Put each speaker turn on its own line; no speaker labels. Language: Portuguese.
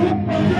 Música